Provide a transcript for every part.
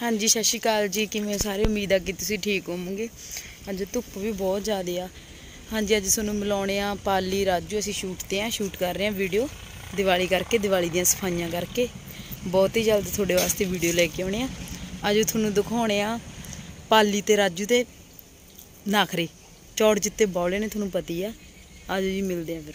ਹਾਂਜੀ, ਸਤਿ ਸ਼੍ਰੀ ਅਕਾਲ ਜੀ। ਕਿਵੇਂ ਸਾਰੇ? ਉਮੀਦ ਆ ਕਿ ਤੁਸੀਂ ਠੀਕ ਹੋਵੋਗੇ। ਅੱਜ ਧੁੱਪ ਵੀ ਬਹੁਤ ਜ਼ਿਆਦਾ ਆ। ਹਾਂਜੀ, ਅੱਜ ਤੁਹਾਨੂੰ ਮਿਲਾਉਣੇ ਆ ਪਾਲੀ ਰਾਜੂ। ਅਸੀਂ ਸ਼ੂਟ ਤੇ ਆ, ਸ਼ੂਟ ਕਰ ਰਹੇ ਆ ਵੀਡੀਓ। ਦੀਵਾਲੀ ਕਰਕੇ, ਦੀਵਾਲੀ ਦੀਆਂ ਸਫਾਈਆਂ ਕਰਕੇ। ਬਹੁਤ ਹੀ ਜਲਦ ਤੁਹਾਡੇ ਵਾਸਤੇ ਵੀਡੀਓ ਲੈ ਕੇ ਆਉਣੇ ਆ। ਅੱਜ ਤੁਹਾਨੂੰ ਦਿਖਾਉਣੇ ਆ ਪਾਲੀ ਤੇ ਰਾਜੂ ਦੇ ਨਾਖਰੇ। ਚੌੜ ਜਿੱਤੇ ਬੌਲੇ ਨੇ, ਤੁਹਾਨੂੰ ਪਤੀ ਆ। ਅੱਜ ਜੀ, ਮਿਲਦੇ ਆ ਫਿਰ।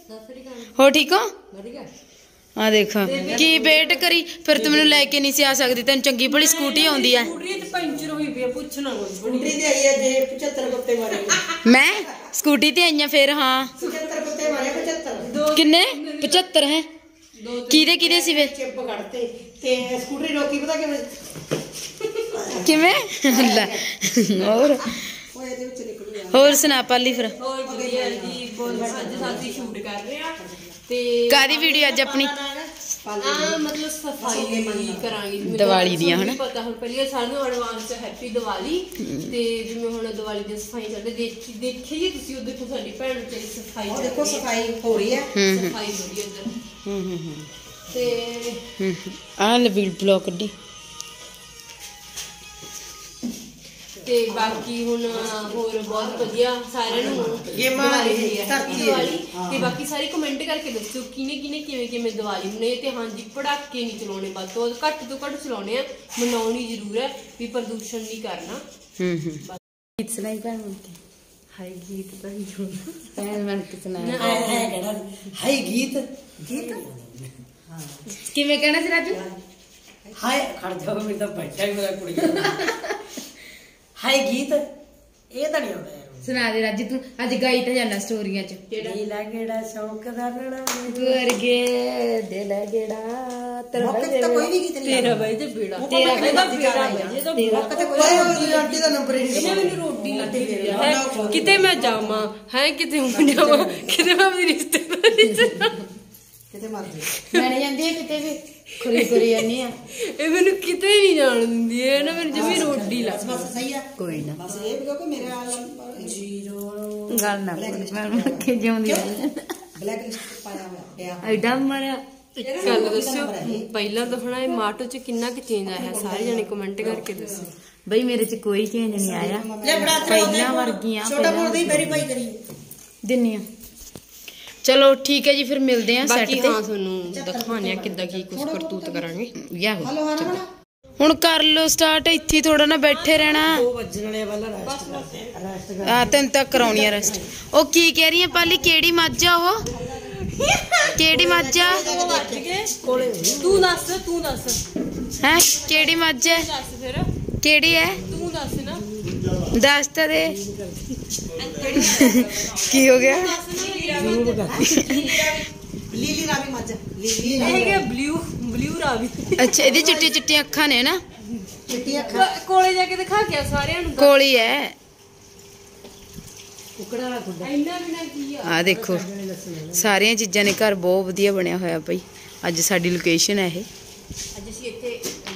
ਹੋਰ ਠੀਕ ਹੋ ਵਧੀਆ ਆ ਦੇਖ ਕੀ ਵੇਟ ਕਰੀ ਫਿਰ ਤੂੰ ਮੈਨੂੰ ਲੈ ਕੇ ਨਹੀਂ ਸੀ ਆ ਸਕਦੀ ਤੈਨੂੰ ਚੰਗੀ ਭਲੀ ਸਕੂਟੀ ਆਉਂਦੀ ਆ ਸਕੂਟਰੀ ਤੇ ਪੈਂਚਰ ਹੋਈ ਪਈ ਆ ਪੁੱਛਣਾ ਕੋਈ ਸਕੂਟਰੀ ਤੇ ਆਈ ਹੈ ਜੇ 75 ਕੁੱਤੇ ਮਾਰੇ ਮੈਂ ਸਕੂਟੀ ਤੇ ਆਈਆਂ ਫਿਰ ਹਾਂ 75 ਕੁੱਤੇ ਮਾਰੇ 75 ਕਿੰਨੇ 75 ਹੈ ਕਿਹਦੇ ਕਿਹਦੇ ਸੀ ਵੇ ਚਿੱਪ ਕੱਢਤੇ ਤੇ ਸਕੂਟਰੀ ਰੋਕੀ ਪਤਾ ਕਿਵੇਂ ਕਿਵੇਂ ਲੈ ਹੋਰ ਉਹ ਇਹਦੇ ਵਿੱਚ ਨਿਕਲੀ ਆ ਹੋਰ ਸੁਣਾ ਪਾਲੀ ਫਿਰ ਹੋਰ ਵਧੀਆ ਜੀ ਬਹੁਤ ਅੱਜ ਸਾਡੀ ਸ਼ੂਟ ਕਰ ਰਹੇ ਆ ਤੇ ਕਾਦੀ ਵੀਡੀਓ ਅੱਜ ਆਪਣੀ? ਆ ਮਤਲਬ ਸਫ਼ਾਈ ਕਰਾਂਗੇ। ਜਿਵੇਂ ਦੀਵਾਲੀ ਦੀਆਂ ਹਨਾ? ਪਤਾ ਹੁਣ ਪਹਿਲੇ ਸਾਨੂੰ ਐਡਵਾਂਸ ਹੈਪੀ ਦੀਵਾਲੀ ਤੇ ਜਿਵੇਂ ਹੁਣ ਦੀਵਾਲੀ ਦੀ ਸਫ਼ਾਈ ਚੱਲਦੇ ਦੇਖੀ ਦੇਖੀ ਜੀ ਤੁਸੀਂ ਉਧਰ ਤੋਂ ਸਾਡੀ ਭੈਣ ਵਿਚਾਰੀ ਸਫ਼ਾਈ ਚੱਲ ਦੇਖੋ। ਸਫ਼ਾਈ ਹੋ ਰਹੀ ਹੈ। ਸਫ਼ਾਈ ਹੋ ਰਹੀ ਹੈ ਉਧਰ। ਹੂੰ ਹੂੰ ਹੂੰ। ਤੇ ਹੂੰ ਆ ਲੈ ਵੀਡ ਬਲੌਕ ਕੱਢੀ। ਤੇ ਬਾਕੀ ਹੁਣ ਹੋਰ ਬਹੁਤ ਵਧੀਆ ਸਾਰਿਆਂ ਨੂੰ ਗੇਮਾਂ ਦੀ ਧਰਤੀ। ਦੀਵਾਲੀ। ਤੇ ਬਾਕੀ ਸਾਰੇ ਕਮੈਂਟ ਕਰਕੇ ਦੱਸੋ ਕਿਨੇ ਕਿਨੇ ਕਿਵੇਂ ਕਿਵੇਂ ਦੀਵਾਲੀ ਮਨਾਈ ਤੇ ਹਾਂਜੀ ਪੜਾਕੇ ਨਹੀਂ ਚਲਾਉਣੇ ਵੱਧ ਤੋਂ ਵੱਧ ਘੱਟ ਤੋਂ ਘੱਟ ਚਲਾਉਣੇ ਆ। ਮਨਾਉਣੀ ਜ਼ਰੂਰ ਹੈ ਵੀ ਪ੍ਰਦੂਸ਼ਣ ਨਹੀਂ ਕਰਨਾ। ਹੂੰ ਹੂੰ। ਗੀਤ ਸੁਣਾਈ ਭੈਣ ਮਨ ਕੇ ਹਾਈ ਗੀਤ ਤਾਂ ਹੀ ਹੋਣਾ ਭੈਣ ਮਨ ਕੇ ਸੁਣਾ ਐ ਕਹਿਣਾ ਹਾਈ ਗੀਤ। ਗੀਤ? ਕਿਵੇਂ ਕਹਿਣਾ ਸੀ ਰਾਜੂ? ਹਾਏ ਖੜ ਜਾਓ ਮੇਰੇ ਤਾਂ ਬੈਠਾ ਹੀ ਮੇਰਾ ਕੁੜੀ। ਹਾਈ ਗੀਤ ਇਹ ਤਾਂ ਨਹੀਂ ਆਉਂਦਾ ਯਾਰ ਸੁਣਾ ਦੇ ਰਾਜੂ ਤੂੰ ਅੱਜ ਗਾਈ ਤਾਂ ਜਾਣਾ ਸਟੋਰੀਆਂ ਚ। ਨੀਲਾ ਕਿਹੜਾ ਸ਼ੌਂਕ ਦਾ ਰਣਾ ਵਰਗੇ ਦਿਲ ਗੇੜਾ ਮੌਕੇ ਤੇ ਤਾਂ ਕੋਈ ਵੀ ਗੀਤ ਨਹੀਂ ਤੇਰਾ ਬਾਈ ਤੇ ਬੇੜਾ। ਤੇਰਾ ਬਾਈ ਦਾ ਬੇੜਾ ਬਾਈ ਇਹ ਤਾਂ ਮੌਕੇ ਤੇ ਕੋਈ ਆਂਟੀ ਦਾ ਨੰਬਰ ਹੀ ਇਹਨੇ ਨਹੀਂ ਮੈਨੂੰ ਰੋਟੀ ਲੱਗੀ ਹੈ ਕਿਤੇ ਮੈਂ ਜਾਵਾਂ ਹੈ ਕਿਤੇ ਮੈਂ ਜਾਵਾਂ ਕਿਤੇ ਮੈਂ ਆਪਣੀ ਰਿਸ਼ਤੇਦਾਰੀ ਚ। ਕਿਤੇ ਮਰਜ਼ੀ ਮੈਂ ਨਹੀਂ ਜਾਂਦੀ ਕਿਤੇ ਵੀ। ਖੁਰੀ ਖੁਰੀ ਜਾਂਦੀ ਆ। ਇਹ ਮੈਨੂੰ ਕਿਤੇ ਨਹੀਂ ਜਾਣ ਦਿੰਦੀ ਇਹ ਨਾ ਮੈਨੂੰ ਜਮੀ ਰੋਟੀ ਲੱਗ ਬਸ ਸਹੀ ਆ। ਕੋਈ ਨਾ। ਬਸ ਇਹ ਵੀ ਕਿਉਂਕਿ ਮੇਰੇ ਵਾਲਾ ਜ਼ੀਰੋ। ਗੱਲ ਨਾ ਮੈਂ ਮੁੜ ਕੇ ਜਿਉਂਦੀ ਬਲੈਕ ਲਿਸਟ ਪਾਇਆ ਹੋਇਆ ਐਡਾ ਮਾਰਿਆ ਇੱਕ ਗੱਲ ਦੱਸਿਓ ਪਹਿਲਾਂ ਤਾਂ ਹੁਣ ਇਹ ਮਾਟੋ ਚ ਕਿੰਨਾ ਕੁ ਚੇਂਜ ਆਇਆ ਸਾਰੇ ਜਣੇ ਕਮੈਂਟ ਕਰਕੇ ਦੱਸੋ। ਬਈ ਮੇਰੇ ਚ ਕੋਈ ਚੇਂਜ ਨਹੀਂ ਆਇਆ। ਲੈ ਬੜਾ ਪਹਿਲਾਂ ਵਰਗੀਆਂ ਛੋਟਾ ਬੋਲ ਦੀ ਵੈਰੀਫਾਈ ਕਰੀ। ਦਿੰਨੀ ਆ। ਚਲੋ ਠੀਕ ਹੈ ਜੀ ਫਿਰ ਮਿਲਦੇ ਆ ਸੈੱਟ ਬਾਕੀ ਤੇ। ਹਾਂ ਤੁਹਾਨੂੰ ਦਿਖਾਉਂਦੇ ਆ ਕਿੱਦਾਂ ਕੀ ਕੁਝ ਕਰਤੂਤ ਕਰਾਂਗੇ। ਯਾਹੋ ਹਰਮਨ ਹੁਣ ਕਰ ਲਓ ਸਟਾਰਟ ਇੱਥੇ ਥੋੜਾ ਨਾ ਬੈਠੇ ਰਹਿਣਾ। ਦੋ ਵੱਜਣ ਵਾਲੇ ਵਾਲਾ ਰੈਸਟ ਰੈਸਟ ਆ ਤੈਨੂੰ ਤਾਂ ਕਰਾਉਣੀ ਆ ਰੈਸਟ ਉਹ ਕੀ ਕਹਿ ਰਹੀ ਹੈ ਪਾਲੀ ਕਿਹੜੀ ਮੱਝ ਆ ਉਹ? ਕਿਹੜੀ ਮੱਝ ਆ? ਤੂੰ ਦੱਸ ਤੂੰ ਦੱਸ। ਹੈ ਕਿਹੜੀ ਮੱਝ ਹੈ? ਦੱਸ ਫਿਰ। ਕਿਹੜੀ ਹੈ? ਤੂੰ ਦੱਸ ਨਾ। ਦੱਸ ਤਾਂ ਦੇ। ਕੀ ਹੋ ਗਿਆ ਲੀਲੀ ਰਾਵੀ ਮੱਝ ਲੀਲੀ ਇਹ ਹੈਗਾ ਬਲੂ ਬਲੂ ਰਾਵੀ ਅੱਛਾ ਇਹਦੀ ਚਿੱਟੀ ਚਿੱਟੀਆਂ ਅੱਖਾਂ ਨੇ ਨਾ ਚਿੱਟੀ ਅੱਖਾਂ ਕੋਲੇ ਜਾ ਕੇ ਦਿਖਾ ਕੇ ਆ ਸਾਰਿਆਂ ਨੂੰ ਕੋਲੀ ਹੈ ਕੁਕੜਾ ਵਾਲਾ ਖੁੱਡਾ ਇੰਨਾ ਬਿਨਾ ਕੀ ਆ ਆ ਦੇਖੋ ਸਾਰੀਆਂ ਚੀਜ਼ਾਂ ਨੇ ਘਰ ਬਹੁਤ ਵਧੀਆ ਬਣਿਆ ਹੋਇਆ ਭਾਈ ਅੱਜ ਸਾਡੀ ਲੋਕੇਸ਼ਨ ਹੈ ਇਹ ਅੱਜ ਅਸੀਂ ਇੱਥੇ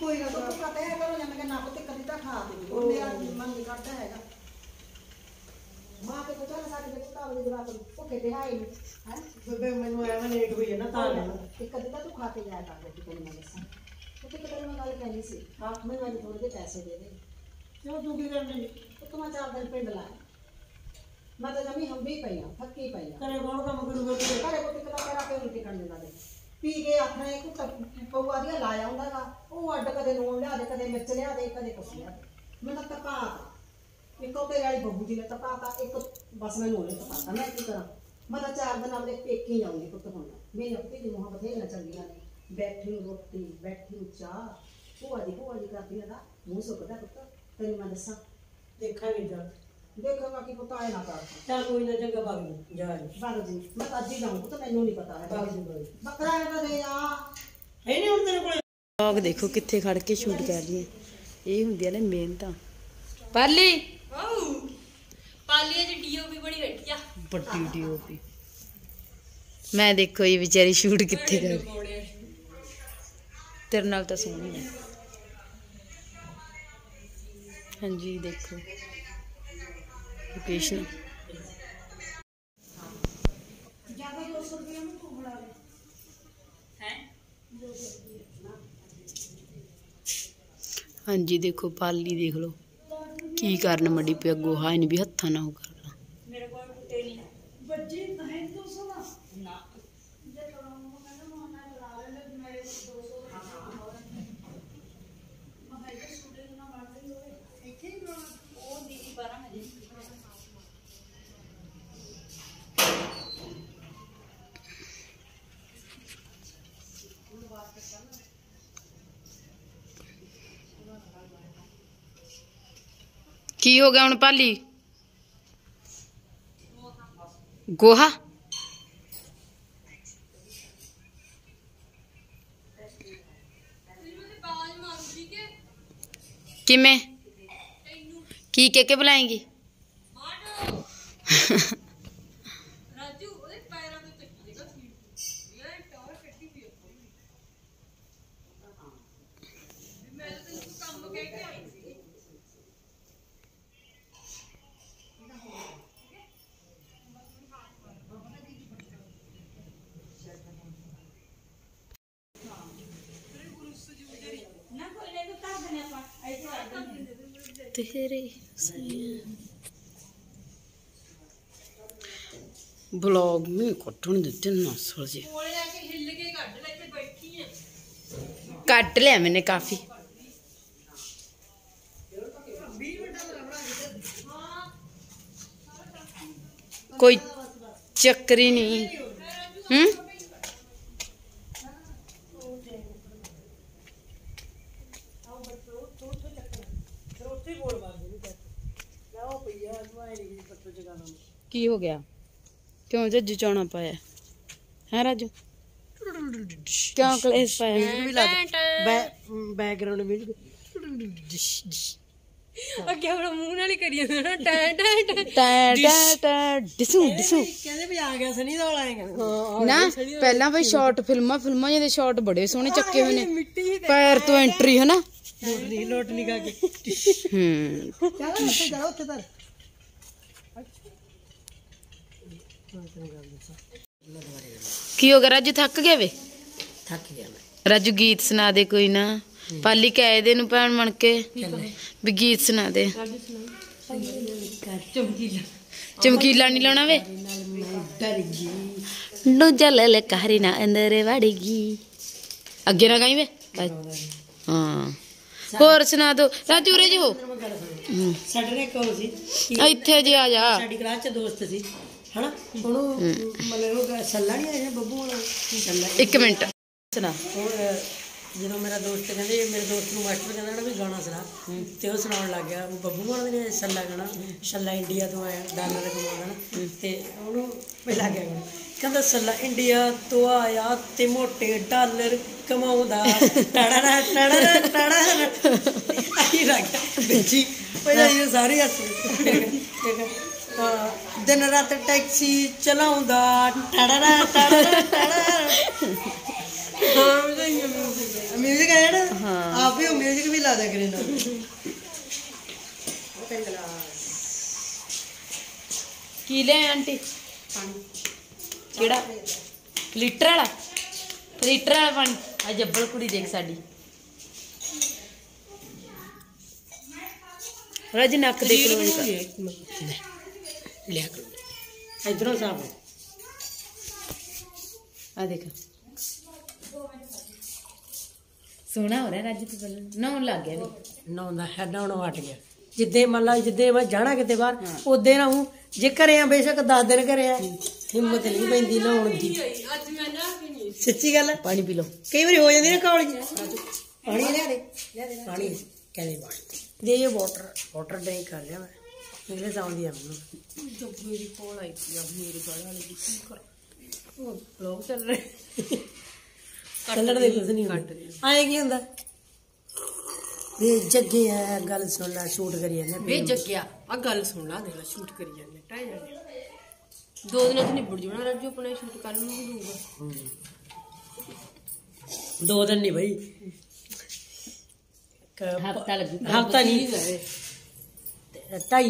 ਕੋਈ ਗੱਲ ਨਹੀਂ ਪਤਾ ਹੈ ਕਰੋ ਜਾਂ ਮੈਂ ਨਾ ਤੇ ਕਦੀ ਤਾਂ ਖਾ ਦੇ ਉਹ ਮੇਰਾ ਮਨ ਨਹੀਂ ਖੜਦਾ ਹੈਗਾ ਮਾਂ ਕੇ ਪੁੱਛਿਆ ਨਾ ਸਾਡੇ ਵਿੱਚ ਤਾਂ ਉਹਦੇ ਜਵਾਬ ਉਹ ਕਿਤੇ ਆਏ ਨਹੀਂ ਹੈ ਬੇਬੇ ਮੈਨੂੰ ਐਵੇਂ ਲੇਟ ਹੋਈ ਹੈ ਨਾ ਤਾਂ ਤੇ ਕਦੀ ਤਾਂ ਤੂੰ ਖਾ ਕੇ ਜਾਇਆ ਕਰ ਬੇਟੀ ਤੈਨੂੰ ਮੈਂ ਦੱਸਾਂ ਉਹ ਤੇ ਕਿਤੇ ਮੈਂ ਗੱਲ ਕਹਿੰਦੀ ਸੀ ਹਾਂ ਮੈਨੂੰ ਅੱਜ ਥੋੜੇ ਜਿਹੇ ਪੈਸੇ ਦੇ ਦੇ ਕਿਉਂ ਤੂੰ ਕੀ ਕਰਨੀ ਉਹ ਤੂੰ ਮੈਂ ਚਾਰ ਦਿਨ ਪਿੰਡ ਲਾਇਆ ਮੈਂ ਤਾਂ ਜਮੀ ਹੰਬੀ ਪਈ ਆ ਥੱਕੀ ਪਈ ਆ ਘਰੇ ਕੌਣ ਕੰਮ ਕਰੂਗਾ ਤੇਰੇ ਘਰੇ ਕੋਈ ਟਿਕਦਾ ਤੇਰਾ ਪਿਓ ਨਹੀਂ ਟਿਕਣ ਦਿੰਦਾ ਦੇ ਪੀ ਕੇ ਆਖਣੇ ਕੋ ਪਊਆ ਦੀਆਂ ਲਾਇਆ ਹੁੰਦਾਗਾ ਉਹ ਅੱਡ ਕਦੇ ਲੂਣ ਲਿਆ ਦੇ ਕਦੇ ਮਿਰਚ ਲਿਆ ਦੇ ਕਦੇ ਕੁਛ ਲਿਆ ਦੇ ਮੈਂ ਤਾਂ ਤਪਾ ਇੱਕੋ ਤੇਰੇ ਵਾਲੀ ਬੱਬੂ ਜੀ ਨੇ ਤਪਾਤਾ ਇੱਕ ਬਸ ਮੈਨੂੰ ਉਹਨੇ ਤਪਾਤਾ ਮੈਂ ਕੀ ਕਰਾਂ ਮੈਂ ਤਾਂ ਚਾਰ ਦਿਨ ਆਪਣੇ ਪੇਕੇ ਹੀ ਆਉਂਗੀ ਪੁੱਤ ਹੁਣ ਮੇਰੀ ਆਪੇ ਦੀ ਮੁਹਾਂ ਬਥੇਰੀਆਂ ਚੰਗੀਆਂ ਨੇ ਬੈਠੀ ਨੂੰ ਰੋਟੀ ਬੈਠੀ ਨੂੰ ਚਾਹ ਭੂਆ ਦੀ ਭੂਆ ਦੀ ਕਰਦੀਆਂ ਦਾ ਮੂੰਹ ਸੁੱਕਦਾ ਪੁੱਤ ਤੈਨੂੰ ਮੈਂ ਦੱਸਾਂ ਦੇਖਾਂਗੇ ਜਾ ਦੇਖਾਂਗਾ ਕਿ ਪੁੱਤ ਆਏ ਨਾ ਕਰ ਚੱਲ ਕੋਈ ਨਾ ਚੰਗਾ ਭਗ ਜੀ ਜਾ ਜੀ ਬਾਬਾ ਜੀ ਮੈਂ ਤਾਂ ਅੱਜ ਹੀ ਜਾਊਂ ਪੁੱਤ ਮੈਨੂੰ ਨਹੀਂ ਪਤਾ ਹੈ ਭਗ ਜੀ ਭਗ ਜੀ ਬੱਕਰਾ ਇਹਦਾ ਦੇ ਆ ਹੈ ਨਹੀਂ ਹੁਣ ਤੇਰੇ ਕੋਲ ਵਲੌਗ ਦੇਖੋ ਕਿੱਥੇ ਖੜ ਕੇ ਸ਼ੂਟ ਕਰ ਰਹੀ ਹੈ ਇਹ ਹੁੰਦੀਆਂ ਨੇ ਮਿਹਨਤਾਂ ਪਾਲੀ ਵਾਓ ਪਾਲੀਆ ਦੀ ਡੀਓਪੀ ਬੜੀ ਬੈਠੀ ਆ ਵੱਡੀ ਡੀਓਪੀ ਮੈਂ ਦੇਖੋ ਇਹ ਵਿਚਾਰੀ ਸ਼ੂਟ ਕਿੱਥੇ ਕਰ ਰਹੀ ਕੋੜੇ ਤੇਰੇ ਨਾਲ ਤਾਂ ਸੋਹਣੀ ਹੈ ਹਾਂਜੀ ਦੇਖੋ ਲੋਕੇਸ਼ਨ हाँ जी, देखो, पाली देख लो। की कारण मड़ी पे गोहा इन भी हथा ना होगा। ਕੀ ਹੋ ਗਿਆ ਹੁਣ ਪਾਲੀ ਗੋਹਾ ਕਿਵੇਂ ਕੀ ਕਹਿ ਕੇ ਬੁਲਾਏਂਗੀ फेरे ब्लॉग में कट्टन दिते नसल जी काट लिया मैंने काफ़ी. कोई चक्री नहीं. हम्म? ਕੀ ਹੋ ਗਿਆ? ਕਿਉਂ ਜੱਜ ਚੌਣਾ ਪਾਇਆ? ਹੈ ਰਾਜੂ? ਕਿਉਂ ਕਲੇਸ਼ ਪਾਇਆ? ਵੀ ਲਾ ਬੈਕਗ੍ਰਾਉਂਡ ਮਿਊਜ਼ਿਕ ਅੱਗੇ ਆਪਣਾ ਮੂੰਹ ਨਾਲ ਹੀ ਕਰੀ ਜਾਂਦਾ ਨਾ ਟੈਂ ਟੈਂ ਟੈਂ। ਟੈ ਟੈ ਡਿਸੂ। ਡਿਸੂ ਕਹਿੰਦੇ ਵੀ ਆ ਗਿਆ ਸਨੀ ਦਾ ਆਏਗਾ ਹਾਂ ਨਾ ਪਹਿਲਾਂ ਬਈ ਸ਼ਾਰਟ ਫਿਲਮਾਂ ਫਿਲਮਾਂ ਜਿਹਦੇ ਸ਼ਾਰਟ ਬੜੇ ਸੋਹਣੇ ਚੱਕੇ ਹੋਏ ਨੇ। ਪੈਰ ਤੋਂ ਐਂਟਰੀ ਹੈ ਨਾ ਲੋਟ ਨਹੀਂ ਲੋਟ ਨਹੀਂ ਕਾ ਕੇ। ਹੂੰ। ਚੱਲ ਉੱਥੇ ਜਾ ਉੱਥੇ ਤਰ ਕੀ ਹੋ ਗਿਆ ਰਾਜੂ ਥੱਕ ਗਿਆ ਵੇ ਥੱਕ ਗਿਆ ਮੈਂ ਰਾਜੂ ਗੀਤ ਸੁਣਾ ਦੇ ਕੋਈ ਨਾ ਪਾਲੀ ਕਹਿ ਦੇ ਨੂੰ ਭੈਣ ਬਣ ਕੇ ਵੀ ਗੀਤ ਸੁਣਾ ਦੇ ਚਮਕੀਲਾ ਨਹੀਂ ਲਾਉਣਾ ਵੇ ਡਰ ਗਈ ਦੂਜਾ ਲਲਕਾਰੀ ਨਾ ਅੰਦਰ ਵੜ ਗਈ ਅੱਗੇ ਨਾ ਗਾਈ ਵੇ ਹਾਂ ਹੋਰ ਸੁਣਾ ਦੋ ਰਾਜੂ ਰੇ ਜੋ ਸਾਡੇ ਨੇ ਕਹੋ ਸੀ ਇੱਥੇ ਜੇ ਆ ਜਾ ਸਾਡੀ ਕਲਾਸ ਚ ਦੋਸਤ ਸੀ ਹਨਾ? ਉਹਨੂੰ ਮਤਲਬ ਉਹ ਸੱਲਾ ਨਹੀਂ ਆਇਆ ਬੱਬੂ ਵਾਲਾ ਸੱਲਾ ਇੱਕ ਮਿੰਟ। ਸੁਣਾ। ਉਹ ਜਦੋਂ ਮੇਰਾ ਦੋਸਤ ਕਹਿੰਦੇ ਮੇਰੇ ਦੋਸਤ ਨੂੰ ਮਾਸਟਰ ਕਹਿੰਦਾ ਨਾ ਵੀ ਗਾਣਾ ਸੁਣਾ? ਤੇ ਉਹ ਸੁਣਾਉਣ ਲੱਗ ਗਿਆ ਉਹ ਬੱਬੂ ਮਾਨ ਨੇ ਸੱਲਾ ਗਾਣਾ ਸੱਲਾ ਇੰਡੀਆ ਤੋਂ ਆਇਆ ਡਾਲਰ ਕਮਾਉਂਦਾ ਨਾ। ਤੇ ਉਹਨੂੰ ਪਹਿਲਾਂ ਗਿਆ ਗਾਣਾ ਕਹਿੰਦਾ ਸੱਲਾ ਇੰਡੀਆ ਤੋਂ ਆਇਆ ਤੇ ਮੋਟੇ ਡਾਲਰ ਕਮਾਉਂਦਾ। ਟੜਾ ਟੜਾ ਟੜਾ ਆਈ ਲੱਗ ਬੱਚੀ ਪਹਿਲਾਂ ਇਹ ਸਾਰੇ ਹੱਸ ਹਾਂ दिन रात टैक्सी चला हाँ, म्यूज़िक है ना? हाँ। आप भी म्यूज़िक भी ला की ले आंटी? केड़ा? लीटर वाला लीटर वाला पानी कुड़ी देख साड़ी। नक देख लो। ਲਿਆ ਕਰੋ। ਇਧਰੋਂ ਸਾਫ਼ ਆ ਦੇਖ। ਸੋਹਣਾ ਹੋ ਰਿਹਾ ਰਾਜੂ ਤੂੰ ਪਹਿਲਾਂ ਨਹਾਉਣ ਲੱਗ ਗਿਆ ਵੀ। ਨਹਾਉਂਦਾ ਹੈ ਨਹਾਉਣੋਂ ਹਟ ਗਿਆ। ਜਿੱਦੇ ਮੰਨ ਲਾ ਜਿੱਦੇ ਮੈਂ ਜਾਣਾ ਕਿਤੇ ਬਾਹਰ ਉਦੇ ਨਾ ਹੂੰ ਜੇ ਘਰੇ ਆ ਬੇਸ਼ੱਕ 10 ਦਿਨ ਘਰੇ ਆ। ਹਿੰਮਤ ਨਹੀਂ ਪੈਂਦੀ ਨਹਾਉਣ ਦੀ। ਅੱਜ ਮੈਂ ਨਾ ਵੀ ਨਹੀਂ ਸੱਚੀ ਗੱਲ ਹੈ ਪਾਣੀ ਪੀ ਲਓ। ਕਈ ਵਾਰੀ ਹੋ ਜਾਂਦੀ ਨਾ ਕਾਲਜ। ਪਾਣੀ ਲਿਆ ਦੇ। ਪਾਣੀ। ਕਹਿੰਦੇ ਪਾਣੀ ਦੇ ਇਹ ਵਾਟਰ। ਵਾਟਰ ਡਰਿੰਕ ਕਰ ਲਿਆ ਮੈਂ। मेरे जाऊँगी दिया लोग जब मेरी कॉल आई थी अब मेरे घर वाले की कर वो ब्लॉग चल रहे कलर देखो कुछ नहीं कट आए की होंगे वे जगे है गल सुन ला शूट करी जाने वे जगया आ गल सुन ला देला शूट करी जाने टाइम जाने दो दिन तो नहीं निबड़ जाना रज्जो अपना शूट कर लूँगी दूँगा हम्म। दो दिन नहीं भाई। हफ़्ता लगू हफ़्ता नहीं। ढाई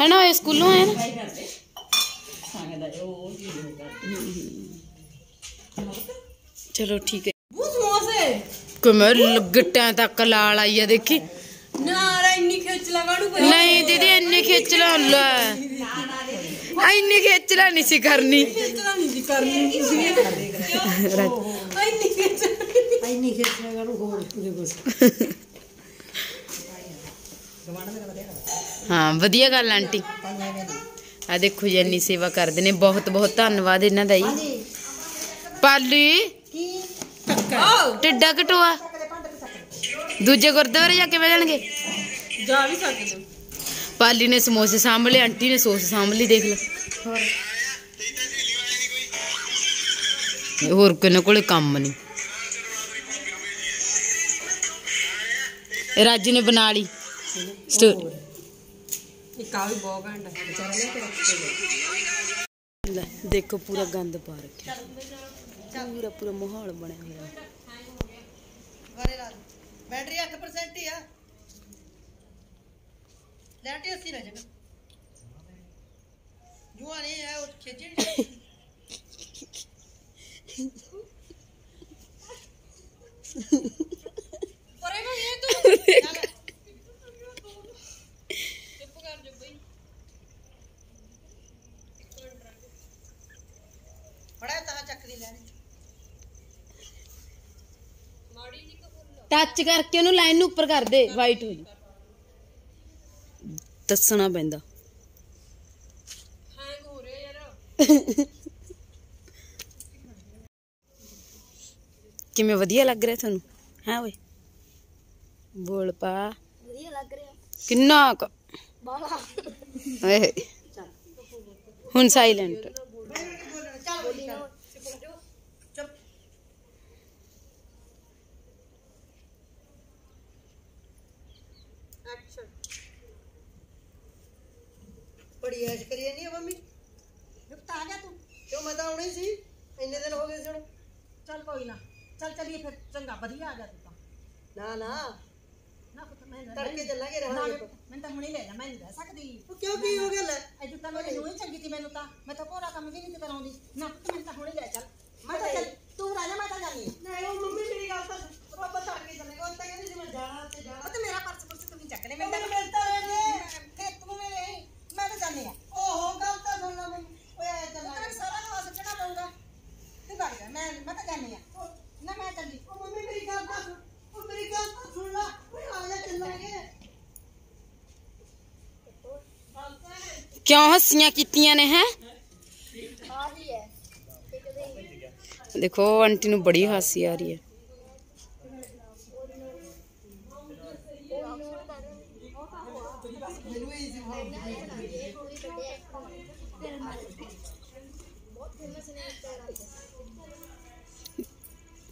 है ना स्कूलों है ना? चलो ठीक है। कमर तक लाल आई है देखी? नहीं दीदी इन्नी खेचला इन्नी खेचला नहीं सी करनी। ਨਹੀਂ ਦੀਦੀ ਇੰਨੀ ਖਿੱਚ ਲਾ ਲੈ ਇੰਨੀ ਖਿੱਚ ਲਾ ਨਹੀਂ ਸੀ ਕਰਨੀ ਖਿੱਚਣਾ ਨਹੀਂ ਸੀ ਕਰਨੀ ਤੁਸੀਂ ਇਹ ਕਰਦੇ ਇੰਨੀ ਖਿੱਚ ਐਨੀ ਖੇਚਣਾ ਕਰੂ ਹੋਰ ਕੁਝ ਕੁਝ ਹਾਂ ਵਧੀਆ ਗੱਲ ਆਂਟੀ ਆ ਦੇਖੋ ਜੀ ਇੰਨੀ ਸੇਵਾ ਕਰਦੇ ਨੇ ਬਹੁਤ ਬਹੁਤ ਧੰਨਵਾਦ ਇਹਨਾਂ ਦਾ ਜੀ ਪਾਲੀ ਟਿੱਡਾ ਘਟੋਆ ਦੂਜੇ ਗੁਰਦੁਆਰੇ ਜਾ ਕੇ ਬਹਿ ਜਾਣਗੇ ਜਾ ਵੀ ਸਕਦੇ ਹੋ ਪਾਲੀ ਨੇ ਸਮੋਸੇ ਸਾਂਭ ਲਏ ਆਂਟੀ ਨੇ ਸੌਸ ਸਾਂਭ ਲਈ ਦੇਖ ਲਓ ਹੋਰ ਕਿਨੇ ਕੋਲੇ ਕੰਮ ਨਹੀਂ ਰਾਜੂ ਨੇ ਬਣਾ ਲਈ ਸਟੋਰੀ देखो पूरा गंद पा रखा पूरा पूरा माहौल बने हुआ बैटरी अठ परसेंट ही है। लाइट अस्सी रह जाएगा। जुआ नहीं है और खिंची ਟੱਚ ਕਰਕੇ ਉਹਨੂੰ ਲਾਈਨ ਨੂੰ ਉੱਪਰ ਕਰ ਦੇ ਵਾਈਟ ਹੋ ਜੂ ਦੱਸਣਾ ਪੈਂਦਾ ਹੈਂਗ ਹੋ ਰਿਹਾ ਯਾਰ ਕਿਵੇਂ ਵਧੀਆ ਲੱਗ ਰਿਹਾ ਤੁਹਾਨੂੰ ਹੈ ਓਏ ਬੋਲ ਪਾ ਵਧੀਆ ਲੱਗ ਰਿਹਾ ਕਿੰਨਾ ਕੁ ਬਾਲਾ ਓਏ ਹੁਣ ਸਾਇਲੈਂਟ ਬੜੀ ਐਸ਼ ਕਰੀ ਨਹੀਂ ਮੰਮੀ। ਰੁਕਤਾ ਆ ਜਾ ਤੂੰ। ਕਿਉਂ ਮੈਂ ਤਾਂ ਆਉਣੀ ਸੀ? ਇੰਨੇ ਦਿਨ ਹੋ ਗਏ ਸੀ ਹੁਣ। ਚੱਲ ਕੋਈ ਨਾ ਚੱਲ ਚੱਲੀਏ ਫਿਰ ਚੰਗਾ ਵਧੀਆ ਆ ਜਾ ਤੂੰ ਤਾਂ। ਨਾ ਨਾ। ਨਾ ਪੁੱਤ ਮੈਂ ਤੜਕੇ ਚੱਲਾਂਗੇ ਰਹਾਂਗੇ ਮੈਂ ਤਾਂ ਹੁਣੇ ਲੈ ਜਾ ਮੈਂ ਨਹੀਂ ਰਹਿ ਸਕਦੀ। ਉਹ ਕਿਉਂ ਕੀ ਹੋ ਗਿਆ ਲੈ? ਅਜੂ ਤਾਂ ਮੇਰੇ ਨੂੰ ਹੀ ਚੰਗੀ ਸੀ ਮੈਨੂੰ ਤਾਂ। ਮੈਂ ਤਾਂ ਪੂਰਾ ਕੰਮ ਵੀ ਨਹੀਂ ਕਰਾਉਂਦੀ। ਨਾ ਪੁੱਤ ਮੈਨੂੰ ਤਾਂ ਹੁਣੇ ਲੈ ਚੱਲ। ਮੈਂ ਤਾਂ ਚੱਲ ਕਿਉਂ ਹੱਸੀਆਂ ਕੀਤੀਆਂ ਨੇ ਹੈ ਆ ਵੀ ਹੈ ਦੇਖੋ ਆਂਟੀ ਨੂੰ ਬੜੀ ਹਾਸੀ ਆ ਰਹੀ ਹੈ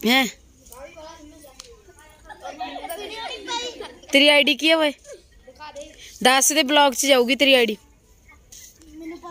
ਹੈ ਤੇਰੀ ਆਈਡੀ ਕੀ ਹੈ ਓਏ ਦੱਸ ਦੇ ਬਲੌਗ 'ਚ ਜਾਊਗੀ ਤੇਰੀ ਆਈਡੀ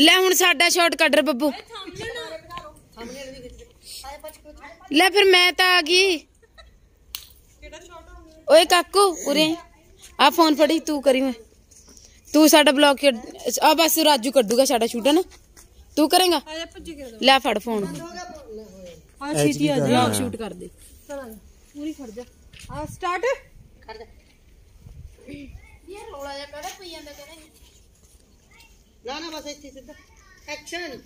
ਲੈ ਹੁਣ ਸਾਡਾ ਸ਼ਾਟ ਕੱਢ ਰ ਬੱਬੂ ਲੈ ਫਿਰ ਮੈਂ ਤਾਂ ਆ ਗਈ ਓਏ ਕਾਕੂ ਉਰੇ ਆ ਫੋਨ ਫੜੀ ਤੂੰ ਕਰੀ ਮੈਂ ਤੂੰ ਸਾਡਾ ਬਲੌਗ ਆ ਬਸ ਰਾਜੂ ਕੱਢੂਗਾ ਸਾਡਾ ਸ਼ੂਟ ਹੈ ਨਾ ਤੂੰ ਕਰੇਗਾ ਲੈ ਫੜ ਫੋਨ ਆ ਛੇਤੀ ਆ ਜਾ ਸ਼ੂਟ ਕਰ ਦੇ ਪੂਰੀ ਖੜ ਜਾ ਆ ਸਟਾਰਟ ਖੜ ਜਾ ਯਾਰ ਰੋਲਾ ਜਾ ਕਰੇ ਪਈ ਜਾਂਦਾ ਕਰੇ ना ना बस एक्शन